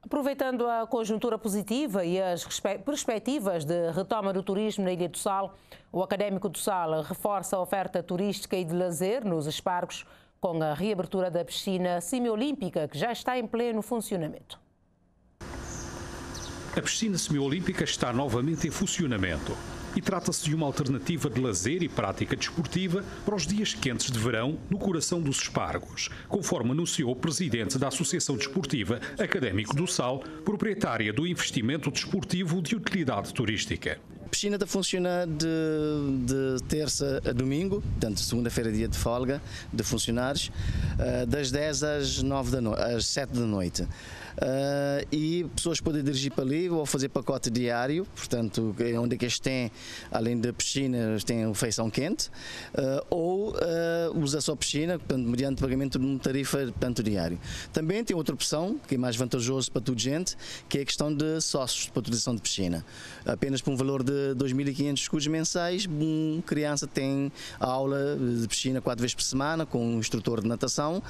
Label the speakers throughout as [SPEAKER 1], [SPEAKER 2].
[SPEAKER 1] Aproveitando a conjuntura positiva e as perspectivas de retoma do turismo na Ilha do Sal, o Académico do Sal reforça a oferta turística e de lazer nos espargos com a reabertura da piscina semiolímpica que já está em pleno funcionamento.
[SPEAKER 2] A piscina semiolímpica está novamente em funcionamento e trata-se de uma alternativa de lazer e prática desportiva para os dias quentes de verão no coração dos espargos, conforme anunciou o presidente da Associação Desportiva Académico do Sal, proprietária do investimento desportivo de utilidade turística.
[SPEAKER 3] A piscina está funciona de, de, terça a domingo, portanto, segunda-feira, dia de folga de funcionários, eh, das 10 às, 9 da no... às 7 da noite. Uh, e pessoas podem dirigir para ali ou fazer pacote diário, portanto, é onde é que eles têm, além da piscina, eles têm refeição quente, uh, ou uh, usa só piscina, portanto, mediante pagamento de uma tarifa portanto, diário. Também tem outra opção, que é mais vantajoso para toda gente, que é a questão de sócios para utilização de piscina. Apenas por um valor de 2.500 escudos mensais, uma criança tem aula de piscina quatro vezes por semana, com um instrutor de natação,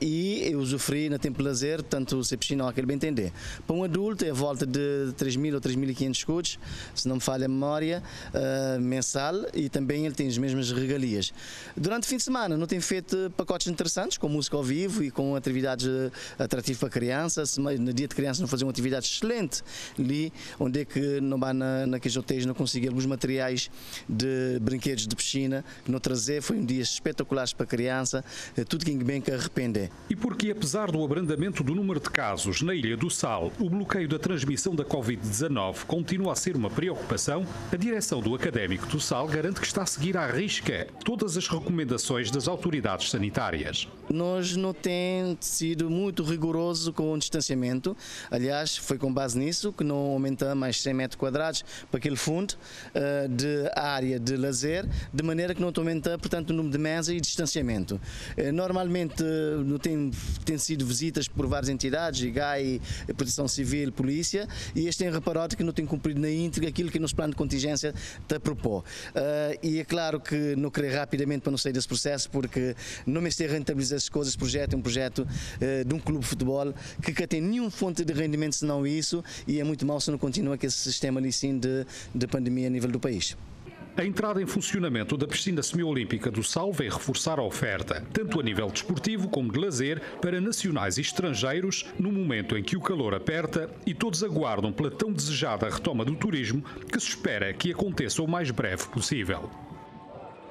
[SPEAKER 3] e usufruir na tempo de lazer, tanto se piscina aquele bem entender. Para um adulto é volta de 3.000 ou 3.500 escudos, se não me falha a memória, uh, mensal e também ele tem as mesmas regalias. Durante o fim de semana não tem feito pacotes interessantes, com música ao vivo e com atividades ah, atrativas para crianças. No dia de criança não fazer uma atividade excelente ali, onde é que não vai na, naqueles hotéis não conseguir alguns materiais de brinquedos de piscina que não trazer. Foi um dia espetacular para a criança, eh, tudo que bem que arrepender.
[SPEAKER 2] E porque apesar do abrandamento do número de casos na Ilha do Sal, o bloqueio da transmissão da Covid-19 continua a ser uma preocupação, a direção do Académico do Sal garante que está a seguir à risca todas as recomendações das autoridades sanitárias.
[SPEAKER 3] Nós não temos sido muito rigoroso com o distanciamento. Aliás, foi com base nisso que não aumentamos mais 100 metros quadrados para aquele fundo uh, de área de lazer, de maneira que não aumenta, portanto, o número de mesas e distanciamento. Uh, normalmente, uh, não tem, tem sido visitas por várias entidades, autoridades, IGAI, Proteção Civil, Polícia, e eles têm reparado que não têm cumprido na íntegra aquilo que nos plano de contingência está propor. Uh, e é claro que não querer rapidamente para não sair desse processo, porque não me sei rentabilizar essas coisas. Projeto é um projeto uh, de um clube de futebol que não tem nenhuma fonte de rendimento senão isso, e é muito mal se não continua com esse sistema ali sim de, de pandemia a nível do país.
[SPEAKER 2] A entrada em funcionamento da piscina semiolímpica do Sal vem reforçar a oferta, tanto a nível desportivo como de lazer, para nacionais e estrangeiros, no momento em que o calor aperta e todos aguardam pela tão desejada retoma do turismo, que se espera que aconteça o mais breve possível.